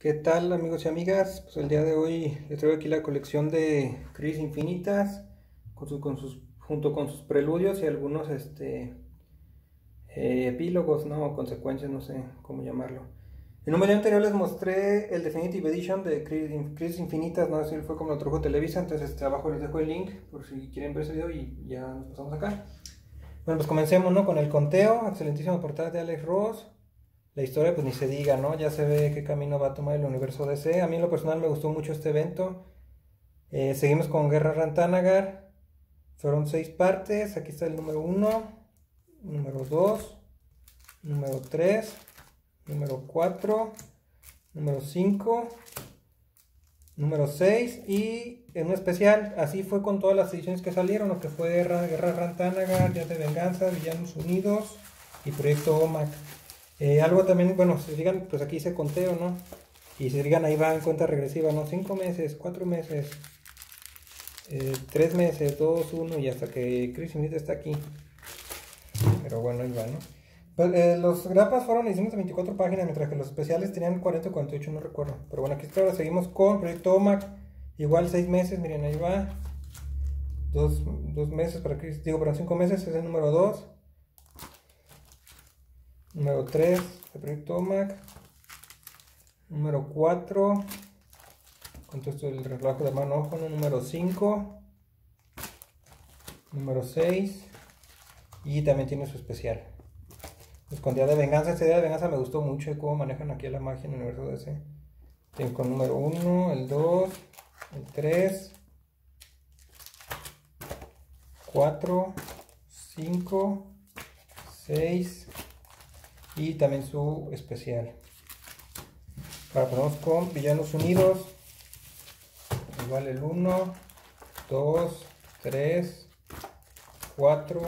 ¿Qué tal amigos y amigas? Pues el día de hoy les traigo aquí la colección de Crisis Infinitas junto con sus preludios y algunos este, eh, epílogos, ¿no? consecuencias, no sé cómo llamarlo. En un video anterior les mostré el Definitive Edition de Crisis Infinitas, no sé si fue como lo trajo Televisa, entonces este, abajo les dejo el link por si quieren ver ese video y ya nos pasamos acá. Bueno, pues comencemos ¿no? con el conteo, excelentísima portada de Alex Ross. La historia pues ni se diga, ¿no? Ya se ve qué camino va a tomar el universo DC. A mí en lo personal me gustó mucho este evento. Eh, seguimos con Guerra Rantanagar. Fueron seis partes. Aquí está el número 1, número 2, número 3, número 4, número 5, número 6 y en un especial, así fue con todas las ediciones que salieron, lo que fue Guerra, Guerra Rantanagar, Días de Venganza, Villanos Unidos y Proyecto OMAC. Eh, algo también, bueno, si digan, pues aquí hice conteo, ¿no? Y si digan, ahí va en cuenta regresiva, ¿no? 5 meses, 4 meses, 3 eh, meses, 2, 1 y hasta que Chris Smith está aquí. Pero bueno, ahí va, ¿no? Pues, eh, los grapas fueron de 24 páginas, mientras que los especiales tenían 40 o 48, no recuerdo. Pero bueno, aquí está, ahora seguimos con Proyecto OMAC. Igual 6 meses, miren, ahí va. 2 meses para Chris, digo, para 5 meses es el número 2. Número 3 de Proyecto OMAC. Número 4. Contesto el reloj de mano Número 5. Número 6. Y también tiene su especial. Escondida de venganza. Esta idea de venganza me gustó mucho. Cómo manejan aquí la magia en el universo DC. Tengo con número 1, el 2, el 3, 4, 5, 6, y también su especial. Ahora ponemos con Villanos Unidos. Igual el 1, 2, 3, 4,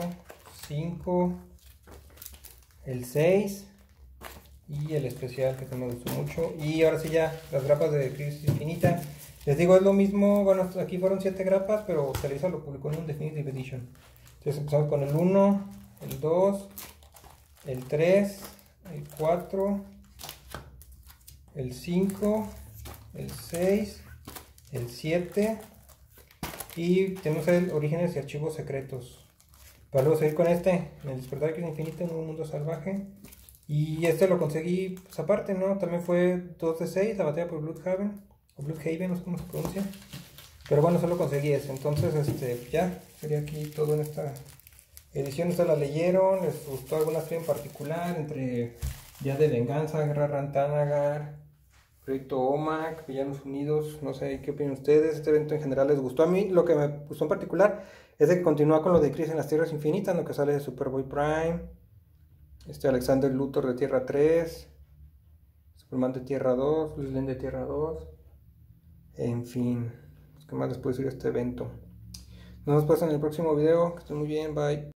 5, el 6 y el especial que me gustó mucho. Y ahora sí ya las grapas de Crisis Infinita. Les digo, es lo mismo, bueno, aquí fueron 7 grapas, pero Televisa lo publicó en un Definitive Edition. Entonces empezamos con el 1, el 2, el 3, el 4, el 5, el 6, el 7 y tenemos el orígenes y archivos secretos. Para luego seguir con este, el despertar que es infinito en un mundo salvaje. Y este lo conseguí pues, aparte, ¿no? También fue 2 de 6, la batalla por Bloodhaven, o Bloodhaven, no sé cómo se pronuncia. Pero bueno, solo conseguí ese. Entonces, este, ya, sería aquí todo en esta edición. Ustedes la leyeron, les gustó alguna serie en particular, entre Día de Venganza, Guerra Rantanagar, Proyecto OMAC, Villanos Unidos, no sé qué opinan ustedes, este evento en general les gustó a mí, lo que me gustó en particular es de que continúa con lo de Crisis en las Tierras Infinitas, lo que sale de Superboy Prime, este Alexander Luthor de Tierra 3, Superman de Tierra 2, Luis Lane de Tierra 2, en fin, ¿qué más les puedo decir de este evento? Nos vemos pues en el próximo video, que estén muy bien, bye.